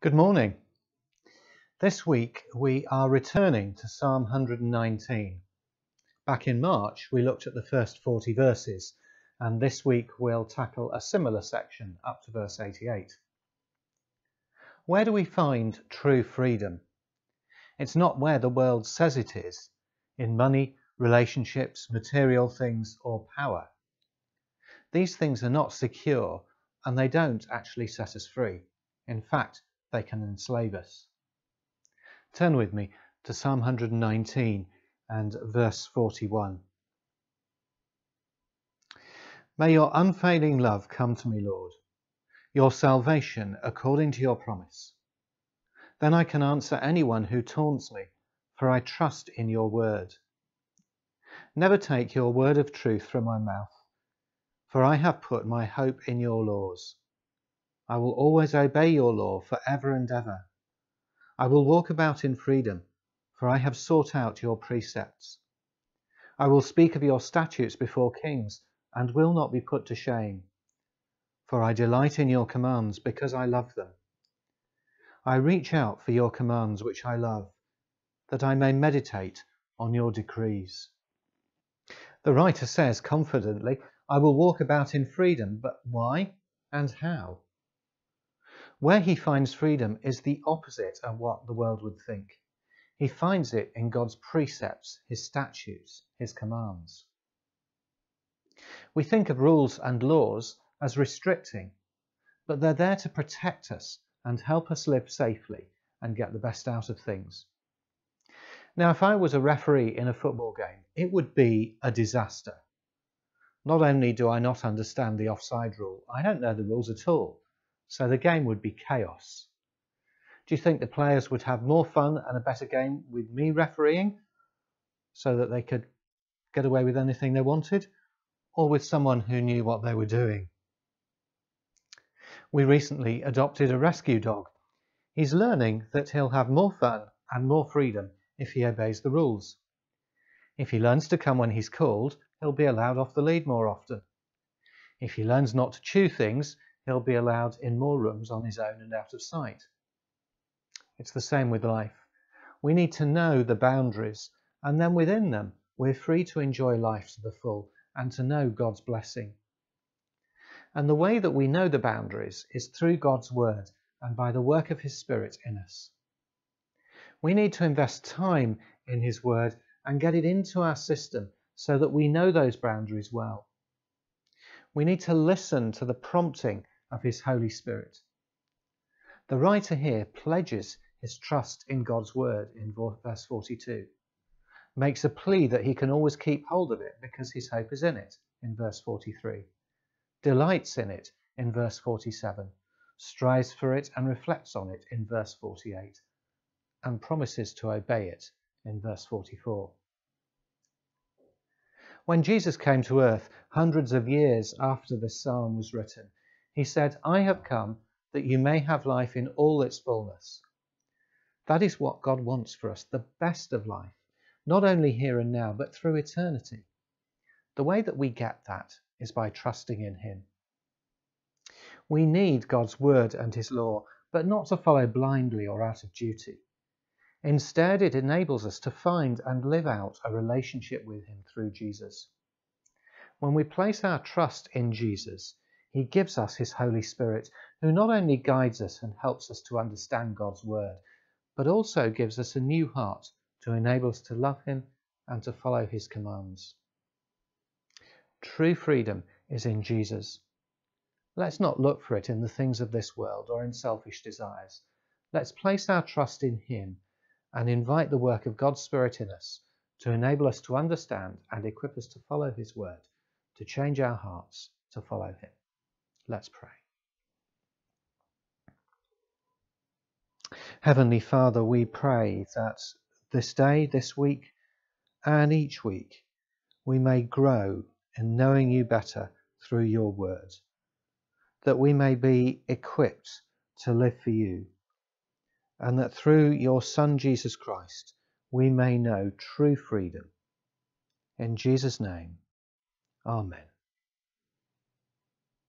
Good morning. This week we are returning to Psalm 119. Back in March we looked at the first 40 verses, and this week we'll tackle a similar section up to verse 88. Where do we find true freedom? It's not where the world says it is in money, relationships, material things, or power. These things are not secure and they don't actually set us free. In fact, they can enslave us. Turn with me to Psalm 119 and verse 41. May your unfailing love come to me, Lord, your salvation according to your promise. Then I can answer anyone who taunts me, for I trust in your word. Never take your word of truth from my mouth, for I have put my hope in your laws. I will always obey your law for ever and ever. I will walk about in freedom, for I have sought out your precepts. I will speak of your statutes before kings, and will not be put to shame. For I delight in your commands, because I love them. I reach out for your commands, which I love, that I may meditate on your decrees. The writer says confidently, I will walk about in freedom, but why and how? Where he finds freedom is the opposite of what the world would think. He finds it in God's precepts, his statutes, his commands. We think of rules and laws as restricting, but they're there to protect us and help us live safely and get the best out of things. Now, if I was a referee in a football game, it would be a disaster. Not only do I not understand the offside rule, I don't know the rules at all. So the game would be chaos. Do you think the players would have more fun and a better game with me refereeing so that they could get away with anything they wanted or with someone who knew what they were doing? We recently adopted a rescue dog. He's learning that he'll have more fun and more freedom if he obeys the rules. If he learns to come when he's called, he'll be allowed off the lead more often. If he learns not to chew things, he'll be allowed in more rooms on his own and out of sight. It's the same with life. We need to know the boundaries, and then within them, we're free to enjoy life to the full and to know God's blessing. And the way that we know the boundaries is through God's Word and by the work of His Spirit in us. We need to invest time in His Word and get it into our system so that we know those boundaries well. We need to listen to the prompting of his Holy Spirit. The writer here pledges his trust in God's word in verse 42, makes a plea that he can always keep hold of it because his hope is in it in verse 43, delights in it in verse 47, strives for it and reflects on it in verse 48, and promises to obey it in verse 44. When Jesus came to earth, hundreds of years after this psalm was written, he said, I have come that you may have life in all its fullness. That is what God wants for us, the best of life, not only here and now, but through eternity. The way that we get that is by trusting in Him. We need God's word and His law, but not to follow blindly or out of duty. Instead, it enables us to find and live out a relationship with Him through Jesus. When we place our trust in Jesus, he gives us His Holy Spirit, who not only guides us and helps us to understand God's Word, but also gives us a new heart to enable us to love Him and to follow His commands. True freedom is in Jesus. Let's not look for it in the things of this world or in selfish desires. Let's place our trust in Him and invite the work of God's Spirit in us to enable us to understand and equip us to follow His word, to change our hearts to follow Him. Let's pray. Heavenly Father, we pray that this day, this week, and each week, we may grow in knowing you better through your word, that we may be equipped to live for you, and that through your Son Jesus Christ, we may know true freedom. In Jesus' name, Amen.